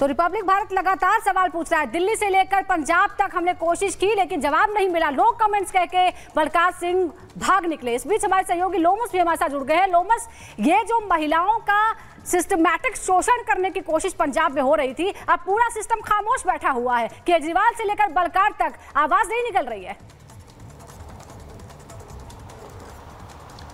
तो रिपब्लिक भारत लगातार सवाल पूछ रहा है। दिल्ली से लेकर पंजाब तक हमने कोशिश की, लेकिन जवाब नहीं मिला। लोग कमेंट्स कह के बलकार सिंह भाग निकले। इस बीच हमारे सहयोगी लोमस भी हमारे साथ जुड़ गए हैं। लोमस, ये जो महिलाओं का सिस्टमैटिक शोषण करने की कोशिश पंजाब में हो रही थी, अब पूरा सिस्टम खामोश बैठा हुआ है। केजरीवाल से लेकर बलकार तक आवाज़ नहीं निकल रही है।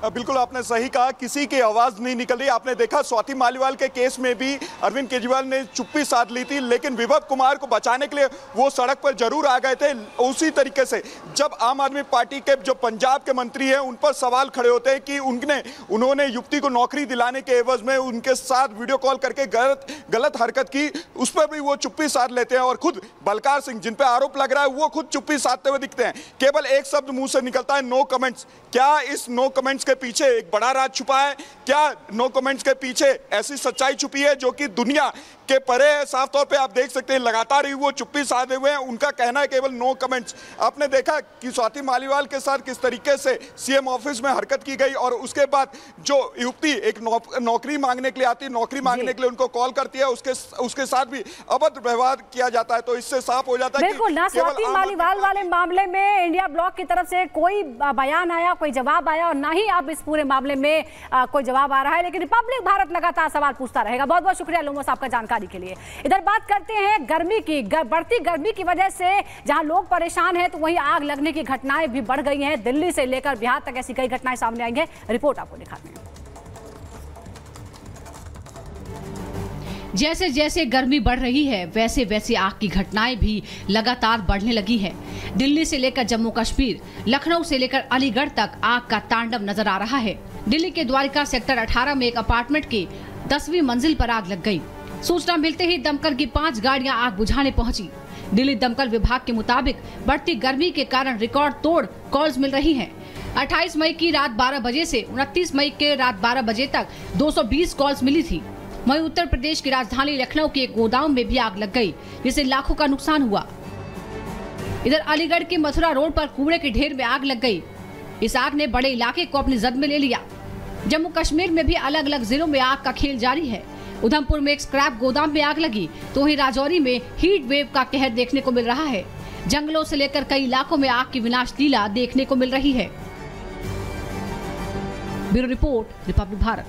बिल्कुल आपने सही कहा, किसी की आवाज़ नहीं निकल रही। आपने देखा, स्वाति मालीवाल के केस में भी अरविंद केजरीवाल ने चुप्पी साध ली थी, लेकिन विभव कुमार को बचाने के लिए वो सड़क पर ज़रूर आ गए थे, उसी तरीके से। जब आम आदमी पार्टी के जो पंजाब के मंत्री हैं, उन पर सवाल खड़े होते हैं कि उनने, उन्होंने युवती को नौकरी दिलाने के एवज में उनके साथ वीडियो कॉल करके गलत गलत हरकत की, उस पर भी वो चुप्पी साध लेते हैं और खुद बलकार सिंह, जिन पर आरोप लग रहा है, वो खुद चुप्पी साधते हुए दिखते हैं। केवल एक शब्द मुँह से निकलता है नो कमेंट्स क्या इस नो कमेंट्स के पीछे एक बड़ा राज छुपा है। क्या नो कमेंट्स के पीछे ऐसी सच्चाई छुपी है जो कि दुनिया के परे है। साफ़ तौर पे आप देख सकते हैं लगातार ही वो चुप्पी साधे हुए हैं। उनका कहना है केवल नो कमेंट्स आपने देखा कि स्वाति मालीवाल के साथ किस तरीके से सीएम ऑफ़िस में हरकत की गई और उसके बाद जो युवती एक नौ, नौकरी मांगने के लिए आती है नौकरी मांगने के लिए उनको कॉल करती है उसके उसके साथ भी अभद्र व्यवहार किया जाता है। तो इससे साफ़ हो जाता है बिल्कुल ना स्वाति मालीवाल वाले मामले में इंडिया ब्लॉक की तरफ़ से कोई बयान आया कोई जवाब आया और ना ही अब इस पूरे मामले में कोई जवाब आ रहा है। लेकिन रिपब्लिक भारत लगातार सवाल पूछता रहेगा। बहुत बहुत शुक्रिया लोमस आपका जानकारी के लिए। इधर बात करते हैं गर्मी की। गर, बढ़ती गर्मी की वजह से जहाँ लोग परेशान हैं तो वहीं आग लगने की घटनाएँ भी बढ़ गई हैं। दिल्ली से लेकर बिहार तक ऐसी कई घटनाएँ सामने आई हैं। रिपोर्ट आपको दिखाते हैं। जैसे जैसे गर्मी बढ़ रही है वैसे वैसे आग की घटनाएँ भी लगातार बढ़ने लगी है। दिल्ली से लेकर जम्मू कश्मीर लखनऊ से लेकर अलीगढ़ तक आग का तांडव नज़र आ रहा है। दिल्ली के द्वारिका सेक्टर 18 में एक अपार्टमेंट की दसवीं मंजिल पर आग लग गई। सूचना मिलते ही दमकल की पाँच गाड़ियाँ आग बुझाने पहुँची। दिल्ली दमकल विभाग के मुताबिक बढ़ती गर्मी के कारण रिकॉर्ड तोड़ कॉल्स मिल रही हैं। 28 मई की रात 12 बजे से 29 मई के रात 12 बजे तक 220 कॉल्स मिली थी। वहीं उत्तर प्रदेश की राजधानी लखनऊ के एक गोदाम में भी आग लग गई, जिससे लाखों का नुकसान हुआ। इधर अलीगढ़ के मथुरा रोड पर कूड़े के ढेर में आग लग गई। इस आग ने बड़े इलाके को अपनी जद में ले लिया। जम्मू कश्मीर में भी अलग अलग जिलों में आग का खेल जारी है। उधमपुर में एक स्क्रैप गोदाम में आग लगी तो वही राजौरी में हीट वेव का कहर देखने को मिल रहा है। जंगलों से लेकर कई इलाकों में आग की विनाश लीला देखने को मिल रही है। Bureau report, Republic Bharat.